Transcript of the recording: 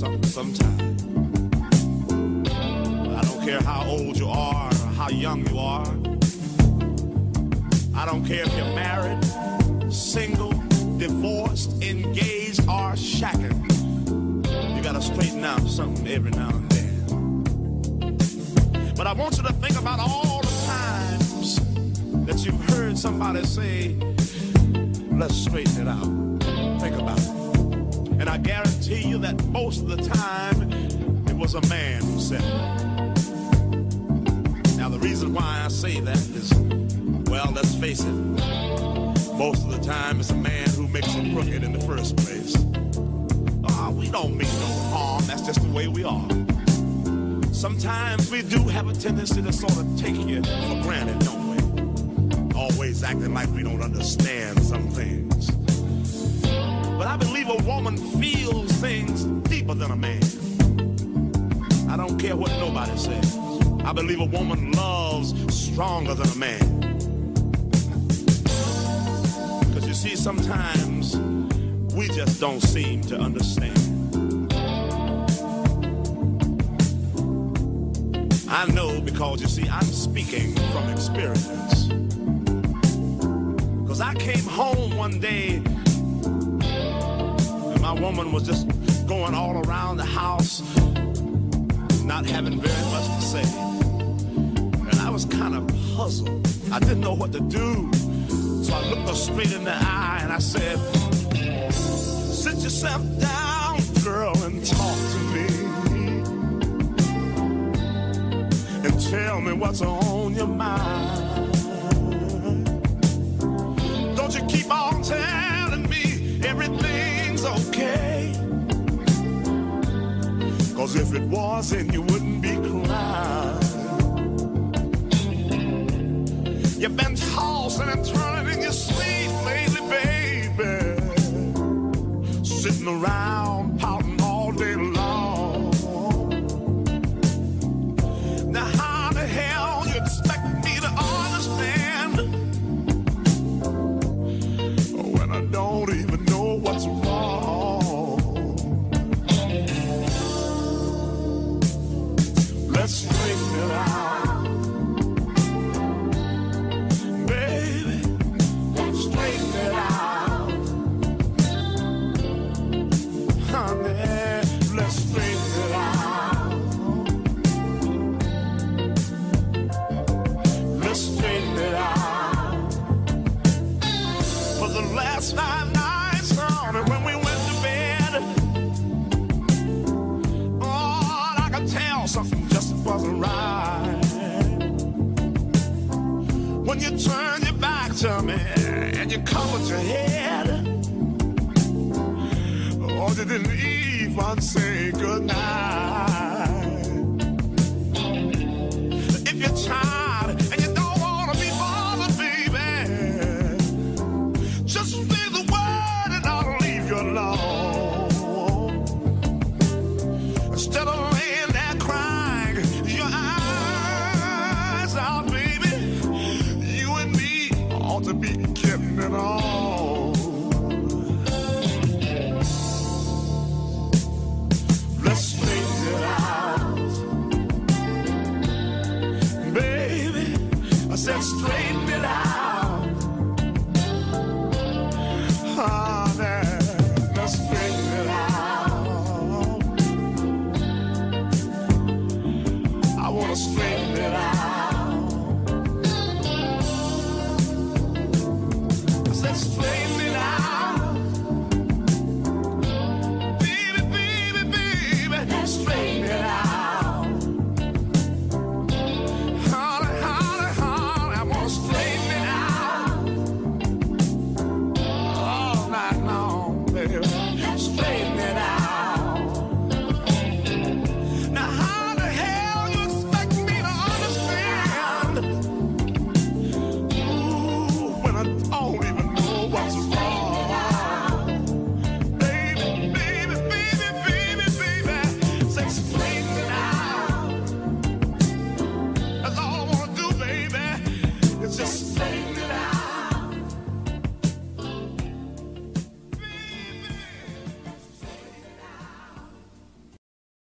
sometime. I don't care how old you are or how young you are. I don't care if you're married, single, divorced, engaged, or shacking. You gotta straighten out something every now and then. But I want you to think about all the times that you've heard somebody say, let's straighten it out. Think about it. And I guarantee you that most of the time it was a man who said it. Now, the reason why I say that is, well, let's face it, most of the time it's a man who makes it crooked in the first place. Ah, we don't mean no harm, that's just the way we are. Sometimes we do have a tendency to sort of take you for granted, don't we? Always acting like we don't understand some things. But I believe a woman feels things deeper than a man. I don't care what nobody says. I believe a woman loves stronger than a man. Because you see, sometimes we just don't seem to understand. I know because you see, I'm speaking from experience. Because I came home one day my woman was just going all around the house, not having very much to say. And I was kind of puzzled. I didn't know what to do. So I looked her straight in the eye and I said, Sit yourself down, girl, and talk to me. And tell me what's on your mind. Cause if it wasn't, you wouldn't be crying. You've been tossing and turning in your sleep lately, baby. Sitting around you your back to me and you covered your head, oh, you didn't even say goodnight. it. Let's out, baby. I said straight. explain